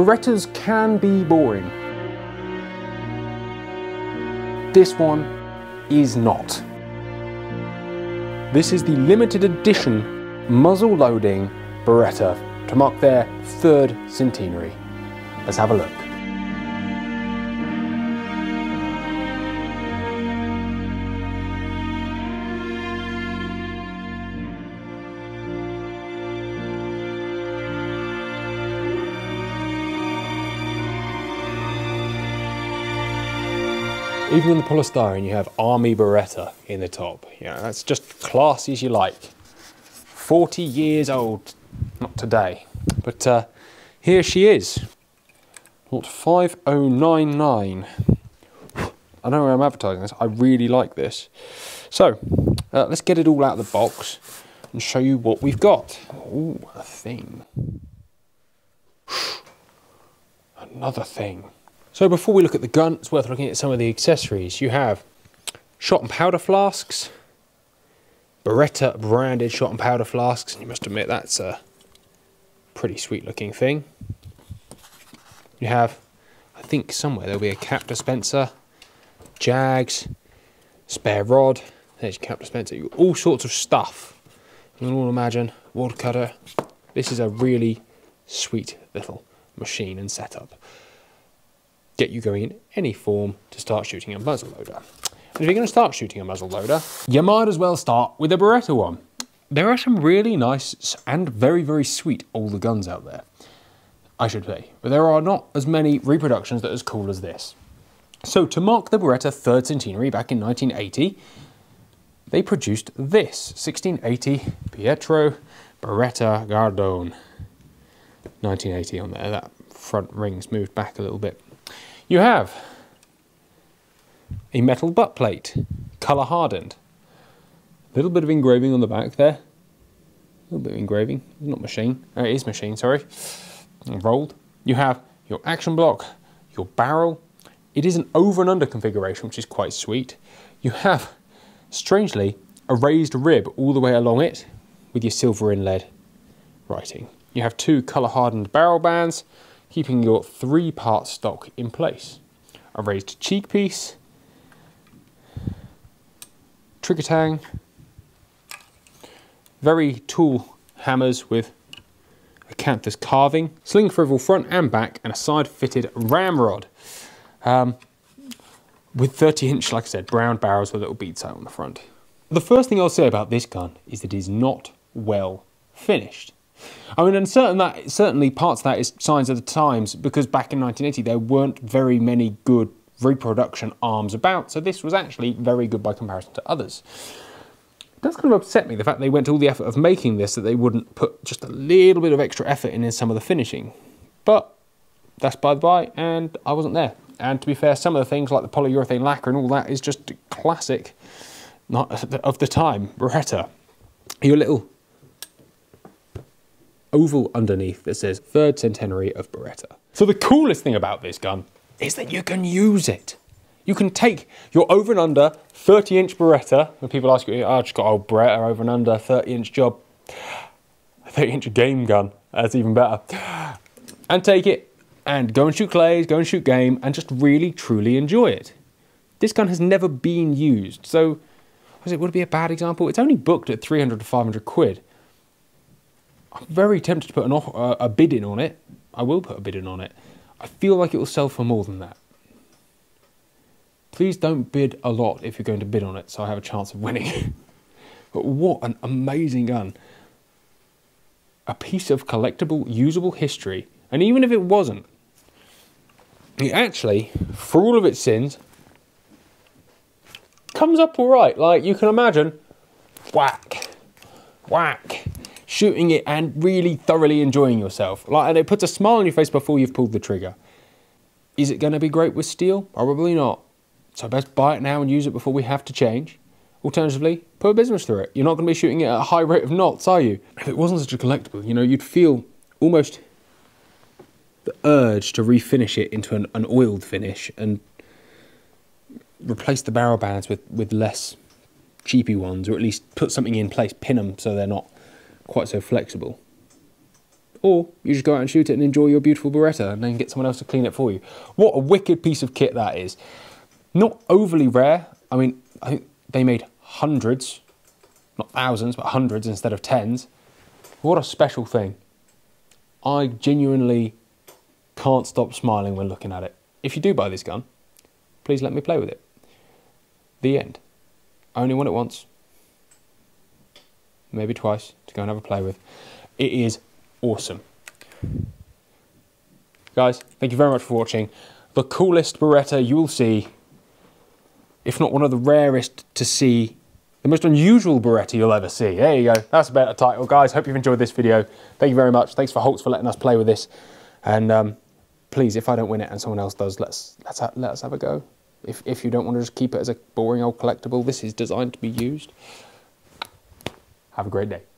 Berettas can be boring. This one is not. This is the limited edition muzzle loading Beretta to mark their third centenary. Let's have a look. Even in the polystyrene, you have Armi Beretta in the top. Yeah, that's just classy as you like. 40 years old, not today, but uh, here she is. Lot 5099. I don't know where I'm advertising this. I really like this. So, uh, let's get it all out of the box and show you what we've got. Ooh, a thing. Another thing. So before we look at the gun, it's worth looking at some of the accessories. You have shot and powder flasks, Beretta branded shot and powder flasks. And you must admit that's a pretty sweet looking thing. You have, I think somewhere there'll be a cap dispenser, jags, spare rod, there's your cap dispenser, all sorts of stuff. You can all imagine, woodcutter. This is a really sweet little machine and setup get you going in any form to start shooting a muzzleloader. And if you're going to start shooting a muzzleloader, you might as well start with a Beretta one. There are some really nice and very, very sweet older guns out there, I should say, but there are not as many reproductions that are as cool as this. So to mark the Beretta third centenary back in 1980, they produced this 1680 Pietro Beretta Gardone. 1980 on there, that front ring's moved back a little bit. You have a metal butt plate, colour hardened. A little bit of engraving on the back there. A little bit of engraving, not machine. Oh, it is machine, sorry. Rolled. You have your action block, your barrel. It is an over and under configuration, which is quite sweet. You have, strangely, a raised rib all the way along it with your silver inlaid writing. You have two colour hardened barrel bands keeping your three part stock in place. A raised cheek piece, trigger tang, very tool hammers with acanthus carving, sling swivel front and back, and a side fitted ramrod. Um, with 30 inch, like I said, brown barrels with little bead sight on the front. The first thing I'll say about this gun is that it is not well finished. I mean, and certain that certainly parts of that is signs of the times because back in 1980 there weren't very many good reproduction arms about, so this was actually very good by comparison to others. It does kind of upset me the fact they went to all the effort of making this that they wouldn't put just a little bit of extra effort in, in some of the finishing. But that's by the by, and I wasn't there. And to be fair, some of the things like the polyurethane lacquer and all that is just classic not of the time, Beretta. Your little oval underneath that says third centenary of Beretta. So the coolest thing about this gun is that you can use it. You can take your over and under 30 inch Beretta, when people ask you, oh, I just got old Beretta over and under 30 inch job, 30 inch game gun, that's even better, and take it and go and shoot clays, go and shoot game, and just really truly enjoy it. This gun has never been used, so was it, would it be a bad example? It's only booked at 300 to 500 quid. I'm very tempted to put an off, uh, a bid in on it. I will put a bid in on it. I feel like it will sell for more than that. Please don't bid a lot if you're going to bid on it, so I have a chance of winning. but what an amazing gun! A piece of collectible, usable history. And even if it wasn't, it actually, for all of its sins, comes up all right. Like you can imagine, whack, whack, shooting it and really thoroughly enjoying yourself. Like, and it puts a smile on your face before you've pulled the trigger. Is it going to be great with steel? Probably not. So best buy it now and use it before we have to change. Alternatively, put a bismuth through it. You're not going to be shooting it at a high rate of knots, are you? If it wasn't such a collectible, you know, you'd feel almost the urge to refinish it into an, an oiled finish and replace the barrel bands with, with less cheapy ones, or at least put something in place, pin them so they're not quite so flexible. Or you just go out and shoot it and enjoy your beautiful Beretta and then get someone else to clean it for you. What a wicked piece of kit that is. Not overly rare. I mean, I think they made hundreds, not thousands, but hundreds instead of tens. What a special thing. I genuinely can't stop smiling when looking at it. If you do buy this gun, please let me play with it. The end. I only want it once, maybe twice, to go and have a play with. It is awesome. Guys, thank you very much for watching. The coolest Beretta you will see, if not one of the rarest to see, the most unusual Beretta you'll ever see. There you go, that's about a title. Guys, hope you've enjoyed this video. Thank you very much. Thanks for Holts for letting us play with this. And um, please, if I don't win it and someone else does, let's, let's ha let us have a go. If, if you don't want to just keep it as a boring old collectible, this is designed to be used. Have a great day.